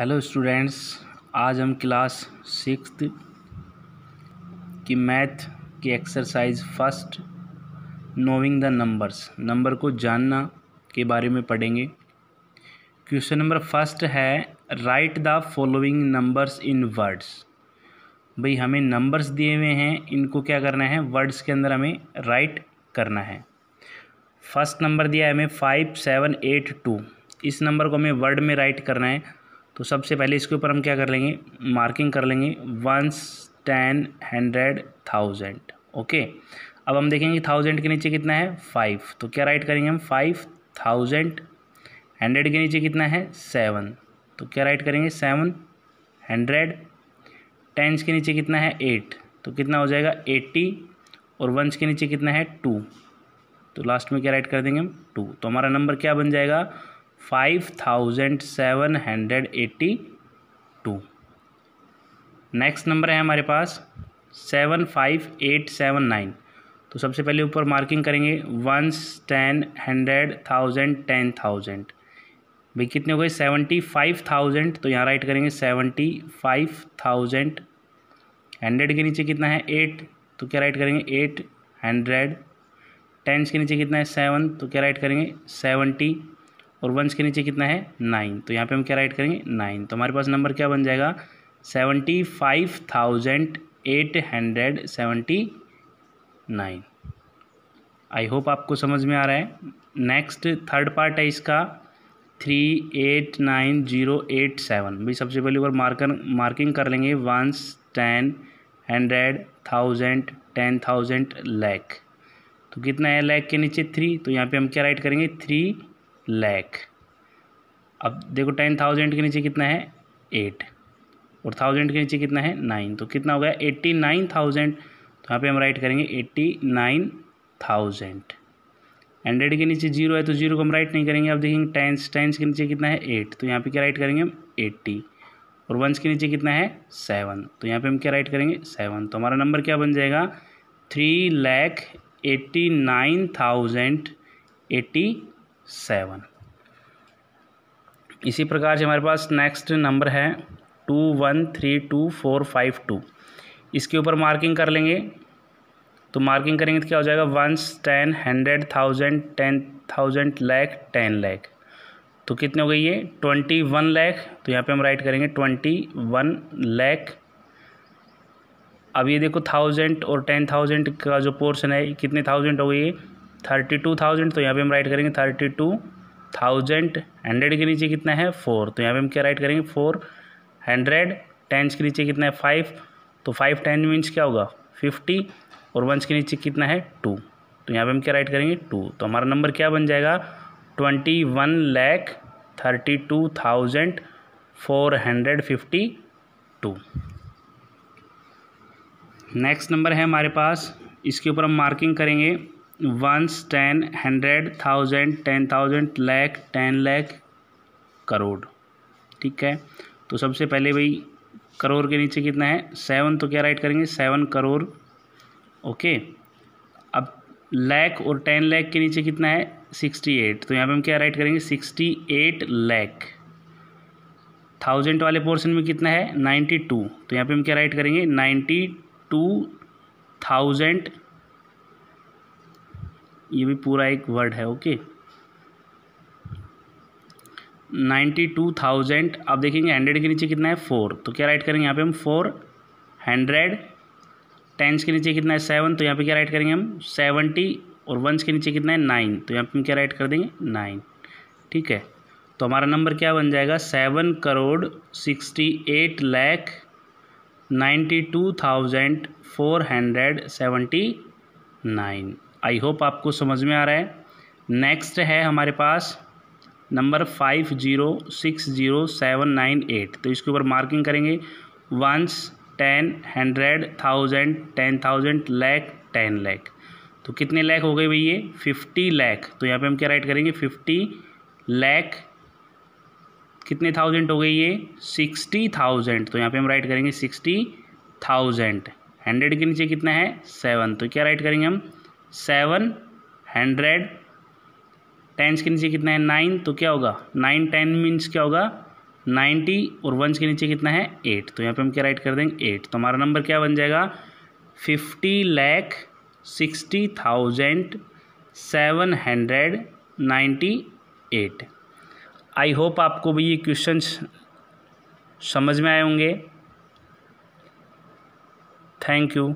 Hello students, आज हम class six की मैथ की exercise first knowing the numbers number को जानना के बारे में पढ़ेंगे। क्वेश्चन नंबर फ़र्स्ट है right the following numbers in words भाई, हमें नंबर्स दिए हुए हैं, इनको क्या करना है? वर्ड्स के अंदर हमें राइट करना है। फ़र्स्ट नंबर दिया है हमें फाइव सेवन एट टू इस नंबर को हमें वर्ड में राइट करना है। तो सबसे पहले इसके ऊपर हम क्या कर लेंगे? मार्किंग कर लेंगे। Ones ten hundred thousand okay अब हम देखेंगे थाउज़ेंड के नीचे कितना है? फाइव तो क्या राइट करेंगे हम? फाइव थाउज़ेंड हंड्रेड के नीचे कितना है? सेवन तो क्या राइट करेंगे? सेवन हंड्रेड टेंस के नीचे कितना है? एट तो कितना हो जाएगा? एट्टी और वंस के नीचे कितना है? टू तो लास्ट में क्या राइट कर देंगे हम? टू तो हमारा नंबर क्या बन जाएगा? Five thousand seven hundred eighty two. Next number है हमारे पास seven five eight seven nine. तो सबसे पहले ऊपर मार्किंग करेंगे ones ten hundred thousand ten thousand. भाई कितने हो गए? सेवेंटी फाइव थाउज़ेंड तो यहाँ राइट करेंगे सेवेंटी फाइव थाउज़ेंड। हंड्रेड के नीचे कितना है? एट। तो क्या राइट करेंगे? Eight hundred. टेंस के नीचे कितना है? सेवन। तो क्या राइट करेंगे? सेवेंटी और वंस के नीचे कितना है? नाइन। तो यहाँ पे हम क्या राइट करेंगे? नाइन। तो हमारे पास नंबर क्या बन जाएगा? Seventy five thousand eight hundred seventy nine I hope आपको समझ में आ रहा है। नेक्स्ट थर्ड पार्ट है इसका। Three eight nine zero eight seven भाई सबसे पहले ऊपर मार्कर मार्किंग कर लेंगे। Ones ten hundred thousand ten thousand lakh तो कितना है लैख के नीचे? थ्री तो यहाँ पे हम क्या राइट करेंगे? थ्री लैख अब देखो टेन थाउज़ेंड के नीचे कितना है? एट। और थाउज़ेंड के नीचे कितना है? नाइन। तो कितना हो गया? Eighty nine thousand. तो यहाँ पे हम राइट करेंगे एट्टी नाइन थाउज़ेंड। हंड्रेड के नीचे ज़ीरो है तो ज़ीरो को हम राइट नहीं करेंगे। अब देखेंगे टेंस टेंस के नीचे कितना है? एट तो यहाँ पे क्या राइट करेंगे हम? एट्टी। और वंस के नीचे कितना है? सेवन तो यहाँ पे हम क्या राइट करेंगे? सेवन तो हमारा नंबर क्या बन जाएगा? Three lakh eighty nine thousand eighty seven. इसी प्रकार से हमारे पास नेक्स्ट नंबर है two one three two four five two इसके ऊपर मार्किंग कर लेंगे। तो मार्किंग करेंगे तो क्या हो जाएगा? Ones ten hundred thousand ten thousand lakh ten lakh तो कितने हो गई ये? ट्वेंटी वन लैख तो यहाँ पे हम राइट करेंगे ट्वेंटी वन लैख अब ये देखो थाउज़ेंड और टेन थाउज़ेंड का जो पोर्शन है, कितने थाउज़ेंड हो गई थर्टी टू थाउज़ेंड तो यहाँ पे हम राइट करेंगे थर्टी टू थाउज़ेंड हंड्रेड के नीचे कितना है? फोर तो यहाँ पे हम क्या राइट करेंगे? फोर हंड्रेड टेंस के नीचे कितना है? फाइव तो फाइव टेन मीन्स क्या होगा? फिफ्टी और वंस के नीचे कितना है? टू तो यहाँ पे हम क्या राइट करेंगे? टू तो हमारा नंबर क्या बन जाएगा? Twenty one lakh thirty two thousand four hundred fifty two next number है हमारे पास। इसके ऊपर हम मार्किंग करेंगे। Ones ten hundred, thousand, ten thousand, lakh, ten lakh, crore. ठीक है? तो सबसे पहले भाई, करोड़ के नीचे कितना है? सेवन तो क्या राइट करेंगे? सेवन करोड़। ओके? अब लैख और टेन लैख के नीचे कितना है? Sixty eight. तो यहाँ पे हम क्या राइट करेंगे? Sixty eight lakh. थाउज़ेंड वाले पोर्शन में कितना है? Ninety two. तो यहाँ पे हम क्या राइट करेंगे? नाइन्टी टू थाउज़ेंड ये भी पूरा एक वर्ड है ओके नाइन्टी टू थाउज़ेंड आप देखेंगे हंड्रेड के नीचे कितना है? फोर तो क्या राइट करेंगे यहाँ पे हम? फोर हंड्रेड टेंस के नीचे कितना है? सेवन तो यहाँ पे क्या राइट करेंगे हम? सेवेंटी और वंस के नीचे कितना है? नाइन तो यहाँ पे हम क्या राइट कर देंगे? नाइन ठीक है? तो हमारा नंबर क्या बन जाएगा? Seven crore sixty eight lakh ninety two thousand four hundred seventy nine I hope आपको समझ में आ रहा है। नेक्स्ट है हमारे पास number five zero six zero seven nine eight तो इसके ऊपर मार्किंग करेंगे। Ones ten hundred thousand ten thousand lakh ten lakh तो कितने लैख हो गए भाई ये फिफ्टी लैख तो यहाँ पे हम क्या राइट करेंगे? फिफ्टी लैख कितने थाउज़ेंड हो गई ये? सिक्सटी थाउज़ेंड तो यहाँ पे हम राइट करेंगे सिक्सटी थाउज़ेंड हंड्रेड के नीचे कितना है? सेवन तो क्या राइट करेंगे हम? सेवन, हंड्रेड, टेंस के नीचे कितना है? नाइन तो क्या होगा? नाइन, टेन मीन्स क्या होगा? नाइन्टी और वंस के नीचे कितना है? एट। तो यहाँ पे हम क्या राइट कर देंगे? एट। तो हमारा नंबर क्या बन जाएगा? Fifty lakh sixty thousand seven hundred ninety eight. I hope आपको भी ये क्वेश्चन समझ में आए होंगे। Thank you